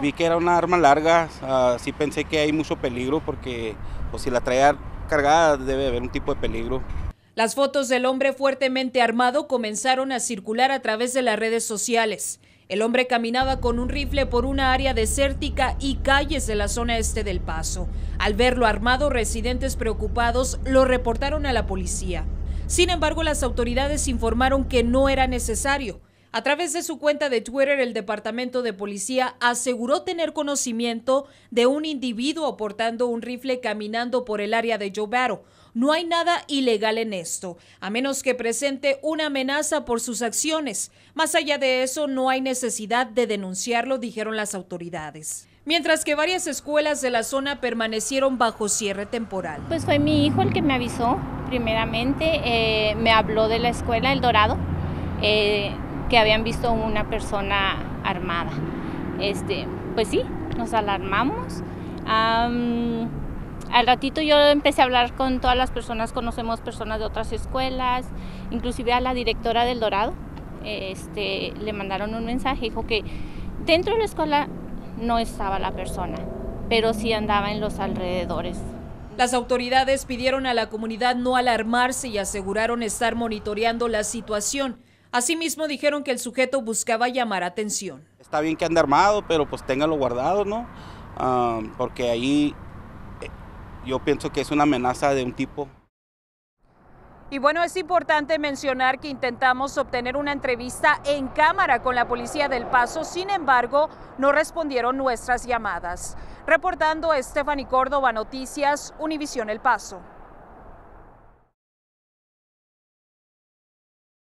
Vi que era una arma larga, uh, pensé que hay mucho peligro porque pues, si la traía cargada debe haber un tipo de peligro. Las fotos del hombre fuertemente armado comenzaron a circular a través de las redes sociales. El hombre caminaba con un rifle por una área desértica y calles de la zona este del Paso. Al verlo armado, residentes preocupados lo reportaron a la policía. Sin embargo, las autoridades informaron que no era necesario. A través de su cuenta de Twitter, el Departamento de Policía aseguró tener conocimiento de un individuo portando un rifle caminando por el área de Battle. No hay nada ilegal en esto, a menos que presente una amenaza por sus acciones. Más allá de eso, no hay necesidad de denunciarlo, dijeron las autoridades. Mientras que varias escuelas de la zona permanecieron bajo cierre temporal. Pues fue mi hijo el que me avisó, primeramente, eh, me habló de la escuela El Dorado. Eh, que habían visto una persona armada. Este, pues sí, nos alarmamos. al ratito yo empecé a hablar con todas las personas, conocemos personas de otras escuelas, inclusive a la directora del Dorado. Este, le mandaron un mensaje, dijo que dentro de la escuela no estaba la persona, pero sí andaba en los alrededores. Las autoridades pidieron a la comunidad no alarmarse y aseguraron estar monitoreando la situación. Asimismo dijeron que el sujeto buscaba llamar atención. Está bien que ande armado, pero pues téngalo guardado, ¿no? Ah, porque ahí eh, yo pienso que es una amenaza de un tipo. Y bueno, es importante mencionar que intentamos obtener una entrevista en cámara con la policía del Paso, sin embargo, no respondieron nuestras llamadas. Reportando Stephanie Córdoba, Noticias, Univisión El Paso.